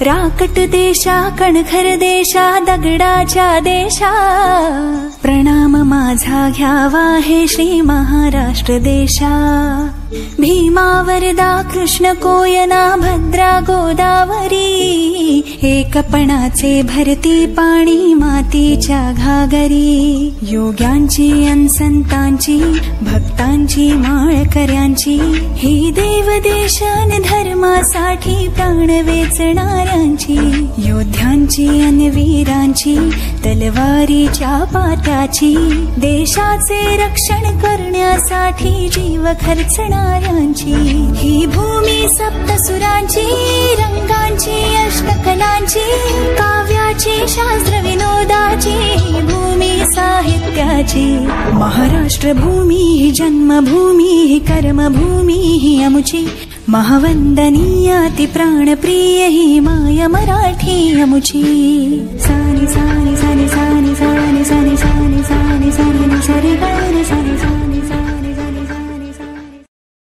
राकट देशा कणखर देशा दगडाच्या देशा। प्रणाम माझा घ्यावा हे श्री महाराष्ट्र देशा। भीमा वरदा कृष्ण कोयना भद्रा गोदावरी एकपणाचे भरती पाणी मातीच्या घागरी योग्यांची अनसंतांची भक्तांची माळकऱ्यांची. ही देव देशान धर्मासाठी प्राण वेचणाऱ्यांची. योद्ध्यांची अन वीरांची तलवारीच्या पाट्याची. देशाचे रक्षण करण्यासाठी जीव खर्चणाऱ्यांची. ही भूमी सप्तसुरांची रंगांची काव्याची शास्त्र विनोदाची भूमी साहित्याची महाराष्ट्र भूमी ही जन्मभूमी ही कर्मभूमी अमुची महावंदनीयाति प्राणप्रिय हि माय मराठी सानि सानि